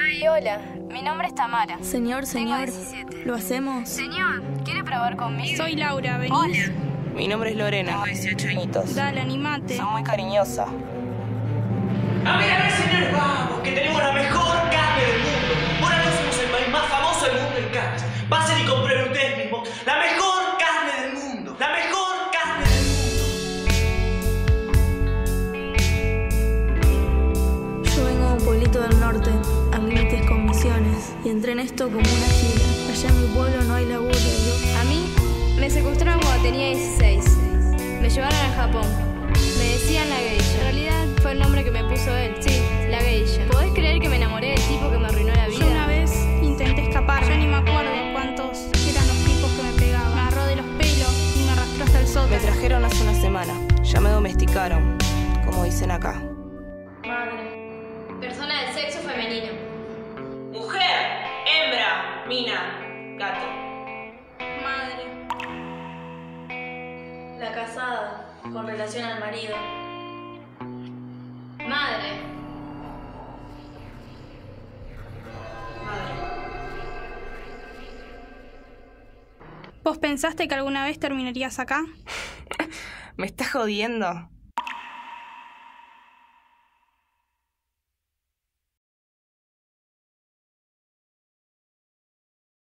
Ay, hola. Mi nombre es Tamara. Señor, señor, 17. ¿lo hacemos? Señor, ¿quiere probar conmigo? Soy Laura, venís. Mi nombre es Lorena. Tengo 18 añitos. Dale, animate. Soy muy cariñosa. Y entré en esto como una gira. Allá en mi pueblo no hay laburo, yo... A mí me secuestraron cuando tenía 16. Me llevaron a Japón. Me decían la geisha. En realidad fue el nombre que me puso él. Sí, la geisha. ¿Podés creer que me enamoré del tipo que me arruinó la vida? Yo una vez intenté escapar, ya ni me acuerdo cuántos eran los tipos que me pegaban. Me agarró de los pelos y me arrastró hasta el Me sótano. trajeron hace una semana. Ya me domesticaron, como dicen acá. Persona del sexo femenino. Mina, gato. Madre. La casada, con relación al marido. Madre. ¿Vos pensaste que alguna vez terminarías acá? ¿Me estás jodiendo?